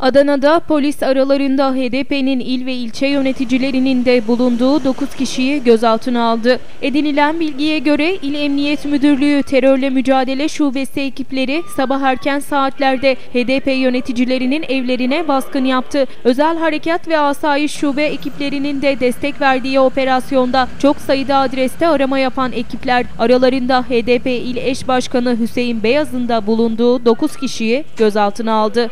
Adana'da polis aralarında HDP'nin il ve ilçe yöneticilerinin de bulunduğu 9 kişiyi gözaltına aldı. Edinilen bilgiye göre İl Emniyet Müdürlüğü Terörle Mücadele Şubesi ekipleri sabah erken saatlerde HDP yöneticilerinin evlerine baskın yaptı. Özel Harekat ve Asayiş Şube ekiplerinin de destek verdiği operasyonda çok sayıda adreste arama yapan ekipler aralarında HDP İl Eş Başkanı Hüseyin Beyaz'ın da bulunduğu 9 kişiyi gözaltına aldı.